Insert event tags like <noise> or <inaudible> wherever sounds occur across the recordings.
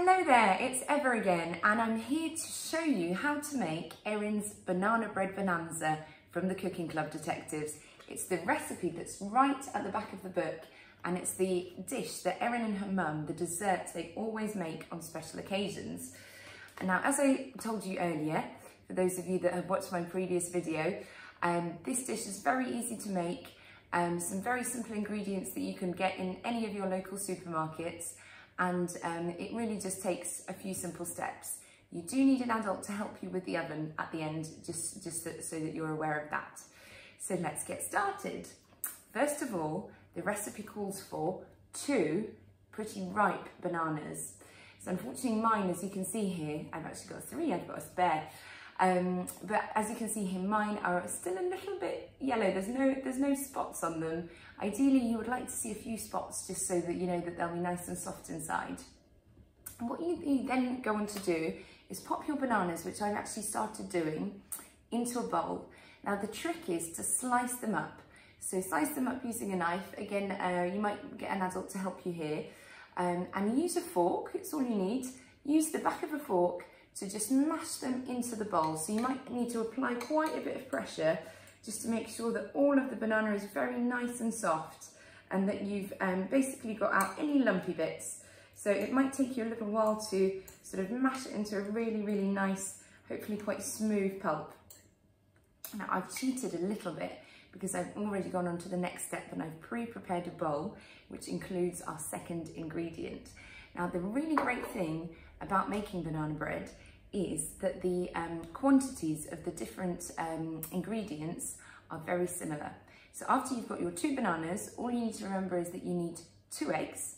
Hello there, it's Ewa again and I'm here to show you how to make Erin's banana bread bonanza from the Cooking Club Detectives. It's the recipe that's right at the back of the book and it's the dish that Erin and her mum, the dessert they always make on special occasions. And now, as I told you earlier, for those of you that have watched my previous video, um, this dish is very easy to make. Um, some very simple ingredients that you can get in any of your local supermarkets and um, it really just takes a few simple steps. You do need an adult to help you with the oven at the end, just, just so, so that you're aware of that. So let's get started. First of all, the recipe calls for two pretty ripe bananas. So unfortunately mine, as you can see here, I've actually got three, I've got a spare. Um, but as you can see here, mine are still a little bit yellow. There's no, there's no spots on them. Ideally, you would like to see a few spots just so that you know that they'll be nice and soft inside. And what you, you then go on to do is pop your bananas, which I've actually started doing, into a bowl. Now the trick is to slice them up. So slice them up using a knife. Again, uh, you might get an adult to help you here. Um, and use a fork, it's all you need. Use the back of a fork to just mash them into the bowl. So you might need to apply quite a bit of pressure just to make sure that all of the banana is very nice and soft and that you've um, basically got out any lumpy bits. So it might take you a little while to sort of mash it into a really, really nice, hopefully quite smooth pulp. Now I've cheated a little bit because I've already gone on to the next step and I've pre-prepared a bowl, which includes our second ingredient. Now the really great thing about making banana bread is that the um, quantities of the different um, ingredients are very similar. So after you've got your two bananas, all you need to remember is that you need two eggs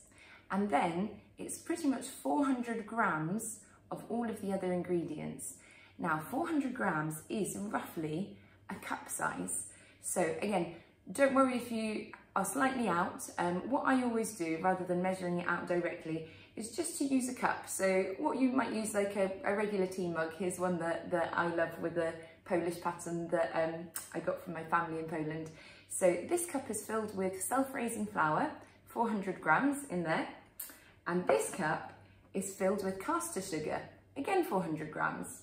and then it's pretty much 400 grams of all of the other ingredients. Now 400 grams is roughly a cup size. So again, don't worry if you are slightly out. Um, what I always do, rather than measuring it out directly, is just to use a cup. So what you might use like a, a regular tea mug, here's one that, that I love with a Polish pattern that um, I got from my family in Poland. So this cup is filled with self-raising flour, 400 grams in there. And this cup is filled with caster sugar, again 400 grams.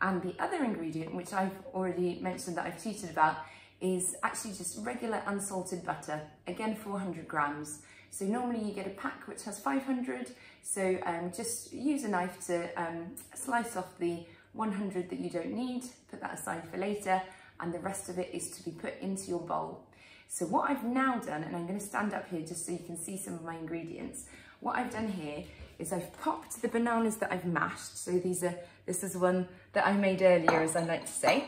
And the other ingredient, which I've already mentioned that I've cheated about, is actually just regular unsalted butter, again 400 grams. So normally you get a pack which has 500, so um, just use a knife to um, slice off the 100 that you don't need, put that aside for later, and the rest of it is to be put into your bowl. So what I've now done, and I'm going to stand up here just so you can see some of my ingredients, what I've done here is I've popped the bananas that I've mashed, so these are, this is one that I made earlier as I like to say,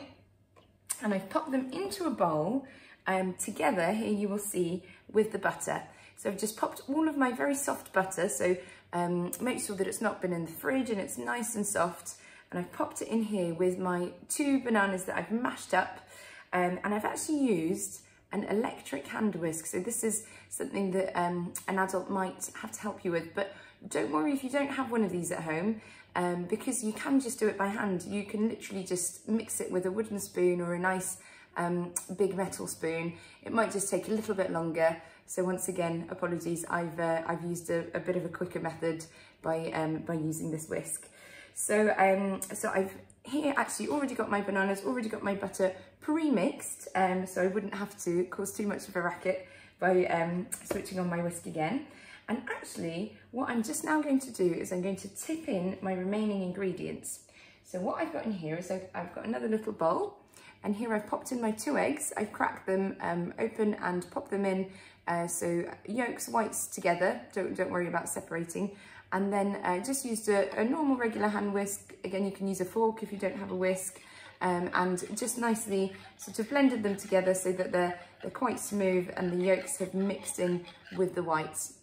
and I've popped them into a bowl um, together, here you will see, with the butter. So I've just popped all of my very soft butter, so um, make sure that it's not been in the fridge and it's nice and soft. And I've popped it in here with my two bananas that I've mashed up. Um, and I've actually used an electric hand whisk. So this is something that um, an adult might have to help you with, but don't worry if you don't have one of these at home, um, because you can just do it by hand. You can literally just mix it with a wooden spoon or a nice um, big metal spoon. It might just take a little bit longer. So once again, apologies, I've, uh, I've used a, a, bit of a quicker method by, um, by using this whisk. So, um, so I've here actually already got my bananas, already got my butter pre-mixed, um, so I wouldn't have to cause too much of a racket by um, switching on my whisk again. And actually, what I'm just now going to do is I'm going to tip in my remaining ingredients. So what I've got in here is I've, I've got another little bowl and here I've popped in my two eggs. I've cracked them um, open and popped them in. Uh, so yolks, whites together. Don't, don't worry about separating. And then uh, just used a, a, normal regular hand whisk. Again, you can use a fork if you don't have a whisk. Um, and just nicely sort of blended them together so that they're, they're quite smooth and the yolks have mixed in with the whites.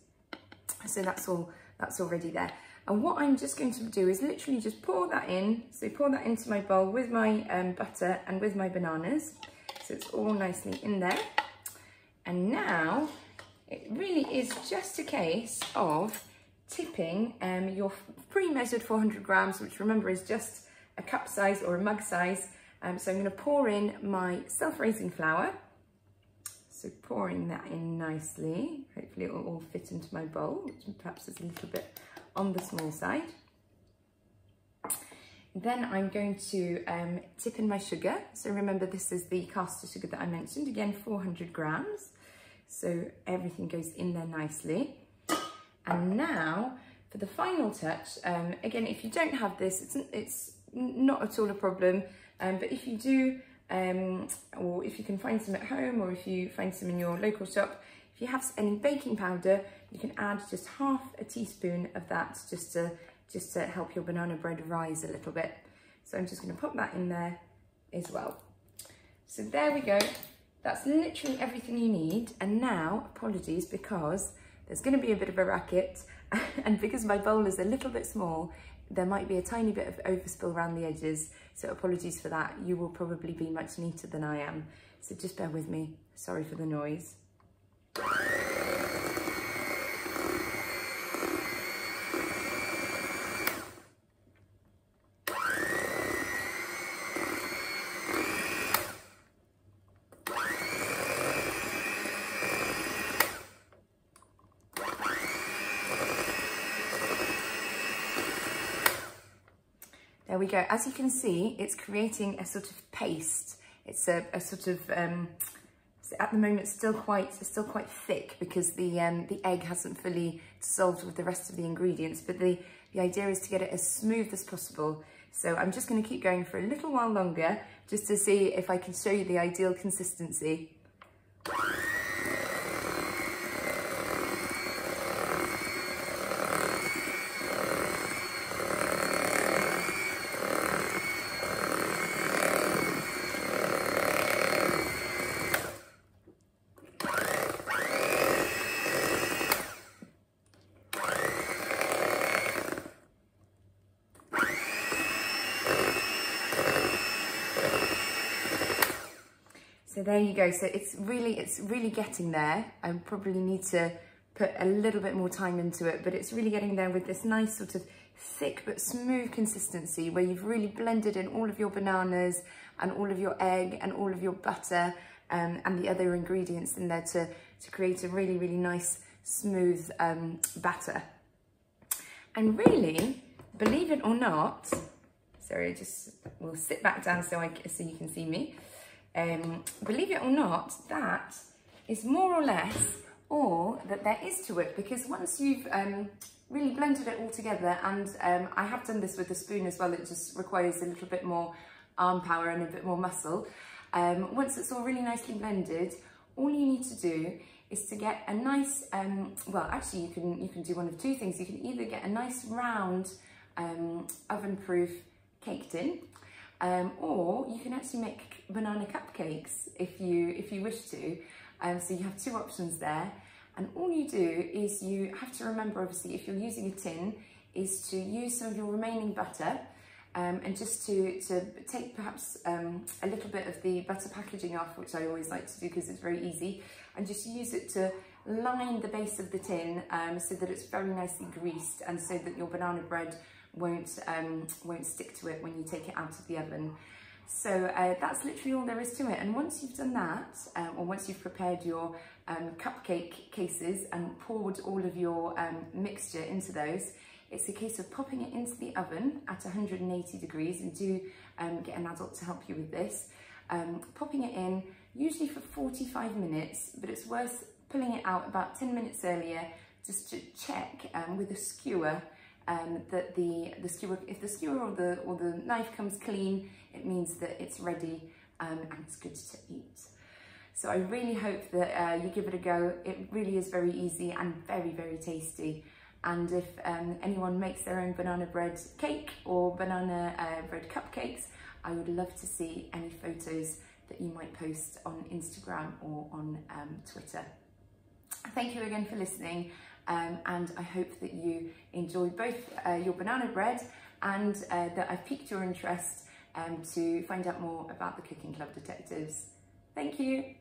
So that's all, that's already there. And what I'm just going to do is literally just pour that in. So pour that into my bowl with my um, butter and with my bananas. So it's all nicely in there. And now it really is just a case of tipping um, your pre-measured 400 grams, which remember is just a cup size or a mug size. Um, so I'm going to pour in my self-raising flour. So pouring that in nicely. Hopefully it will all fit into my bowl, which perhaps is a little bit on the small side. Then I'm going to um, tip in my sugar. So remember this is the caster sugar that I mentioned, again 400 grams. So everything goes in there nicely. And now for the final touch, um, again, if you don't have this, it's, it's not at all a problem. Um, but if you do, um, or if you can find some at home, or if you find some in your local shop, if you have any baking powder, you can add just half a teaspoon of that just to just to help your banana bread rise a little bit. So I'm just gonna pop that in there as well. So there we go. That's literally everything you need. And now, apologies, because there's gonna be a bit of a racket <laughs> and because my bowl is a little bit small, there might be a tiny bit of overspill around the edges. So apologies for that. You will probably be much neater than I am. So just bear with me. Sorry for the noise. There we go. As you can see, it's creating a sort of paste. It's a, a sort of, um, at the moment, still quite still quite thick because the um, the egg hasn't fully dissolved with the rest of the ingredients. But the, the idea is to get it as smooth as possible. So I'm just going to keep going for a little while longer just to see if I can show you the ideal consistency. So there you go. So it's really, it's really getting there. I probably need to put a little bit more time into it, but it's really getting there with this nice sort of thick but smooth consistency where you've really blended in all of your bananas and all of your egg and all of your butter um, and the other ingredients in there to, to create a really, really nice smooth um, batter. And really, believe it or not, sorry, I just we'll sit back down so I so you can see me. Um, believe it or not, that is more or less all that there is to it because once you've um, really blended it all together and um, I have done this with a spoon as well, it just requires a little bit more arm power and a bit more muscle. Um, once it's all really nicely blended, all you need to do is to get a nice, um, well actually you can, you can do one of two things. You can either get a nice round um, oven-proof cake tin um, or you can actually make banana cupcakes if you, if you wish to. Um, so you have two options there. And all you do is you have to remember, obviously, if you're using a tin, is to use some of your remaining butter um, and just to, to take perhaps um, a little bit of the butter packaging off, which I always like to do because it's very easy, and just use it to line the base of the tin um, so that it's very nicely greased and so that your banana bread won't, um, won't stick to it when you take it out of the oven. So uh, that's literally all there is to it. And once you've done that, um, or once you've prepared your um, cupcake cases and poured all of your um, mixture into those, it's a case of popping it into the oven at 180 degrees and do um, get an adult to help you with this. Um, popping it in, usually for 45 minutes, but it's worth pulling it out about 10 minutes earlier just to check um, with a skewer um, that the, the skewer, if the skewer or the, or the knife comes clean, it means that it's ready um, and it's good to eat. So I really hope that uh, you give it a go. It really is very easy and very, very tasty. And if um, anyone makes their own banana bread cake or banana uh, bread cupcakes, I would love to see any photos that you might post on Instagram or on um, Twitter. Thank you again for listening um, and I hope that you enjoy both uh, your banana bread and uh, that I've piqued your interest um, to find out more about the Cooking Club Detectives. Thank you.